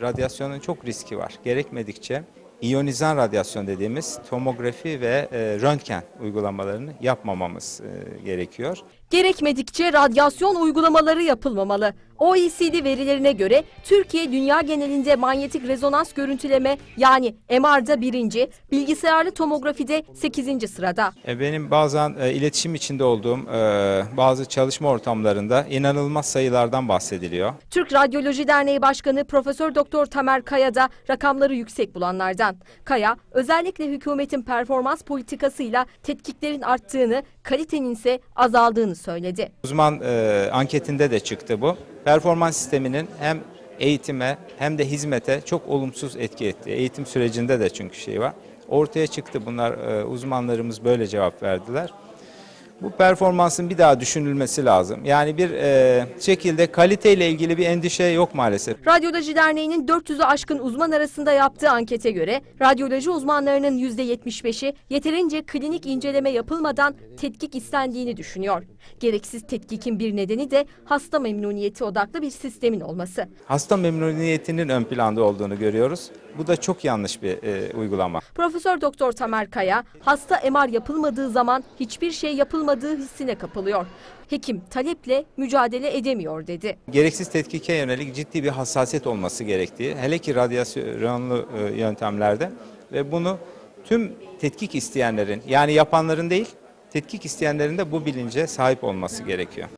radyasyonun çok riski var. Gerekmedikçe iyonizan radyasyon dediğimiz tomografi ve e, röntgen uygulamalarını yapmamamız e, gerekiyor. Gerekmedikçe radyasyon uygulamaları yapılmamalı. OECD verilerine göre Türkiye dünya genelinde manyetik rezonans görüntüleme yani MR'da birinci, bilgisayarlı tomografide 8. sırada. E, Benim bazen e, iletişim içinde olduğum e, bazı çalışma ortamlarında inanılmaz sayılardan bahsediliyor. Türk Radyoloji Derneği Başkanı Profesör Doktor Tamer Kaya da rakamları yüksek bulanlardan. Kaya özellikle hükümetin performans politikasıyla tetkiklerin arttığını, kalitenin ise azaldığını söyledi. Uzman e, anketinde de çıktı bu. Performans sisteminin hem eğitime hem de hizmete çok olumsuz etki etti. Eğitim sürecinde de çünkü şey var. Ortaya çıktı bunlar e, uzmanlarımız böyle cevap verdiler. Bu performansın bir daha düşünülmesi lazım. Yani bir e, şekilde kaliteyle ilgili bir endişe yok maalesef. Radyoloji Derneği'nin 400'ü aşkın uzman arasında yaptığı ankete göre radyoloji uzmanlarının %75'i yeterince klinik inceleme yapılmadan tetkik istendiğini düşünüyor. Gereksiz tetkikin bir nedeni de hasta memnuniyeti odaklı bir sistemin olması. Hasta memnuniyetinin ön planda olduğunu görüyoruz. Bu da çok yanlış bir e, uygulama. Profesör Doktor Tamer Kaya, hasta MR yapılmadığı zaman hiçbir şey yapılmadığı hissine kapılıyor. Hekim taleple mücadele edemiyor dedi. Gereksiz tetkike yönelik ciddi bir hassasiyet olması gerektiği, hele ki radyasyonlu e, yöntemlerde ve bunu tüm tetkik isteyenlerin yani yapanların değil, tetkik isteyenlerin de bu bilince sahip olması gerekiyor.